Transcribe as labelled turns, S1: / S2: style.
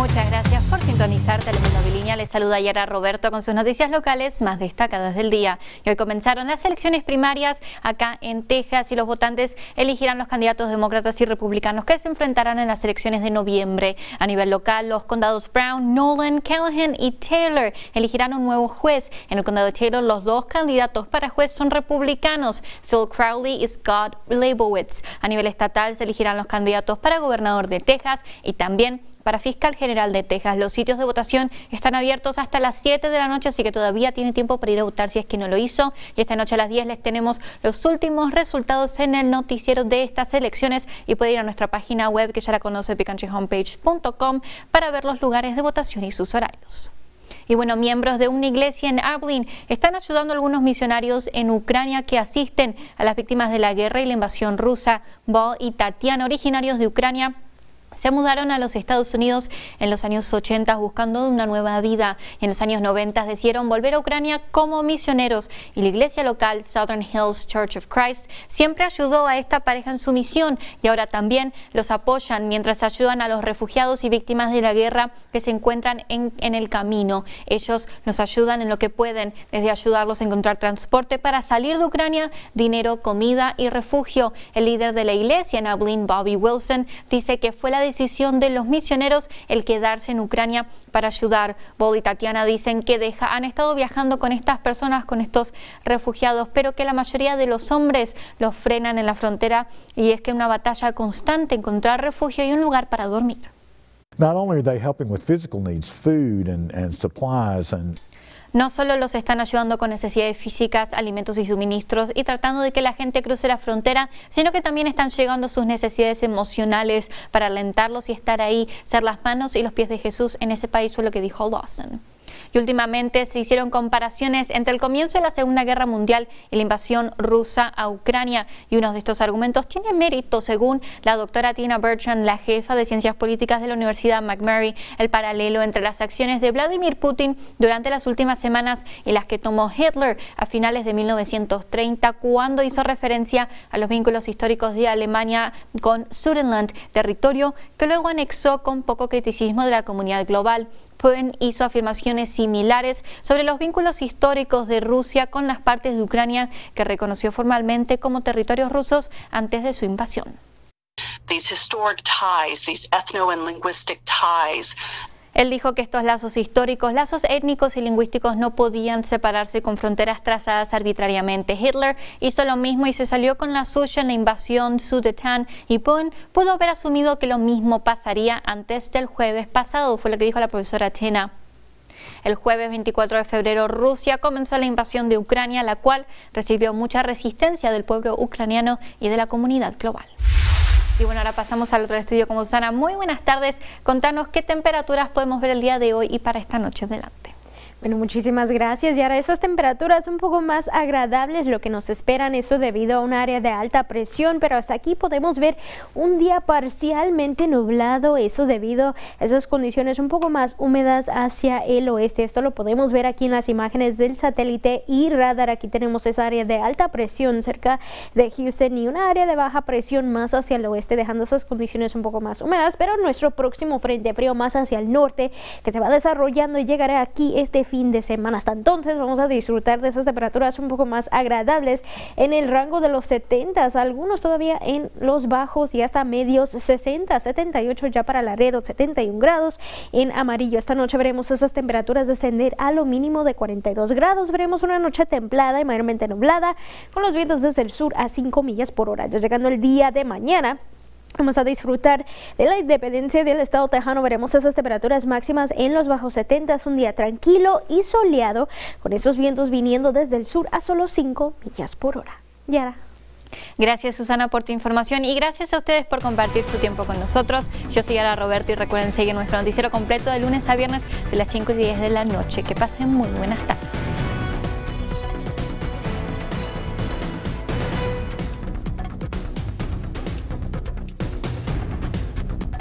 S1: Muchas gracias por sintonizar Telemundo Biliña. Les saluda a Roberto con sus noticias locales más destacadas del día. Y hoy comenzaron las elecciones primarias acá en Texas y los votantes elegirán los candidatos demócratas y republicanos que se enfrentarán en las elecciones de noviembre. A nivel local, los condados Brown, Nolan, Callahan y Taylor elegirán un nuevo juez. En el condado de Taylor, los dos candidatos para juez son republicanos, Phil Crowley y Scott Leibowitz. A nivel estatal, se elegirán los candidatos para gobernador de Texas y también para fiscal general de Texas. Los sitios de votación están abiertos hasta las 7 de la noche, así que todavía tiene tiempo para ir a votar si es que no lo hizo. Y esta noche a las 10 les tenemos los últimos resultados en el noticiero de estas elecciones y puede ir a nuestra página web que ya la conoce, picantryhomepage.com, para ver los lugares de votación y sus horarios. Y bueno, miembros de una iglesia en Abilene están ayudando a algunos misionarios en Ucrania que asisten a las víctimas de la guerra y la invasión rusa. Ball y Tatiana, originarios de Ucrania, se mudaron a los Estados Unidos en los años 80 buscando una nueva vida en los años 90 decidieron volver a Ucrania como misioneros y la iglesia local Southern Hills Church of Christ siempre ayudó a esta pareja en su misión y ahora también los apoyan mientras ayudan a los refugiados y víctimas de la guerra que se encuentran en, en el camino. Ellos nos ayudan en lo que pueden, desde ayudarlos a encontrar transporte para salir de Ucrania, dinero, comida y refugio. El líder de la iglesia en Abilene, Bobby Wilson, dice que fue la decisión de los misioneros el quedarse en Ucrania para ayudar. Bob y Tatiana dicen que deja, han estado viajando con estas personas, con estos refugiados, pero que la mayoría de los hombres los frenan en la frontera y es que una batalla constante encontrar refugio y un lugar para dormir.
S2: Not only are they
S1: no solo los están ayudando con necesidades físicas, alimentos y suministros y tratando de que la gente cruce la frontera, sino que también están llegando sus necesidades emocionales para alentarlos y estar ahí, ser las manos y los pies de Jesús en ese país, fue lo que dijo Lawson y últimamente se hicieron comparaciones entre el comienzo de la Segunda Guerra Mundial y la invasión rusa a Ucrania y uno de estos argumentos tiene mérito según la doctora Tina Bertrand, la jefa de Ciencias Políticas de la Universidad McMurray, el paralelo entre las acciones de Vladimir Putin durante las últimas semanas y las que tomó Hitler a finales de 1930 cuando hizo referencia a los vínculos históricos de Alemania con Sudetenland, territorio que luego anexó con poco criticismo de la comunidad global. Putin hizo afirmaciones similares sobre los vínculos históricos de Rusia con las partes de Ucrania que reconoció formalmente como territorios rusos antes de su invasión. Él dijo que estos lazos históricos, lazos étnicos y lingüísticos no podían separarse con fronteras trazadas arbitrariamente. Hitler hizo lo mismo y se salió con la suya en la invasión Sudeten y Putin pudo haber asumido que lo mismo pasaría antes del jueves pasado, fue lo que dijo la profesora Tena. El jueves 24 de febrero Rusia comenzó la invasión de Ucrania, la cual recibió mucha resistencia del pueblo ucraniano y de la comunidad global. Y bueno, ahora pasamos al otro estudio con Susana. Muy buenas tardes. Contanos qué temperaturas podemos ver el día de hoy y para esta noche adelante.
S3: Bueno, muchísimas gracias. Y ahora esas temperaturas un poco más agradables, lo que nos esperan, eso debido a un área de alta presión, pero hasta aquí podemos ver un día parcialmente nublado, eso debido a esas condiciones un poco más húmedas hacia el oeste. Esto lo podemos ver aquí en las imágenes del satélite y radar. Aquí tenemos esa área de alta presión cerca de Houston y una área de baja presión más hacia el oeste, dejando esas condiciones un poco más húmedas, pero nuestro próximo frente frío más hacia el norte, que se va desarrollando y llegará aquí este fin de semana. Hasta entonces vamos a disfrutar de esas temperaturas un poco más agradables en el rango de los 70, algunos todavía en los bajos y hasta medios 60, 78 ya para Laredo, 71 grados en amarillo. Esta noche veremos esas temperaturas descender a lo mínimo de 42 grados. Veremos una noche templada y mayormente nublada con los vientos desde el sur a 5 millas por hora. Ya llegando el día de mañana Vamos a disfrutar de la independencia del estado tejano. Veremos esas temperaturas máximas en los bajos 70. Es un día tranquilo y soleado, con esos vientos viniendo desde el sur a solo 5 millas por hora. Yara.
S1: Gracias Susana por tu información y gracias a ustedes por compartir su tiempo con nosotros. Yo soy Ara Roberto y recuerden seguir nuestro noticiero completo de lunes a viernes de las 5 y 10 de la noche. Que pasen muy buenas tardes.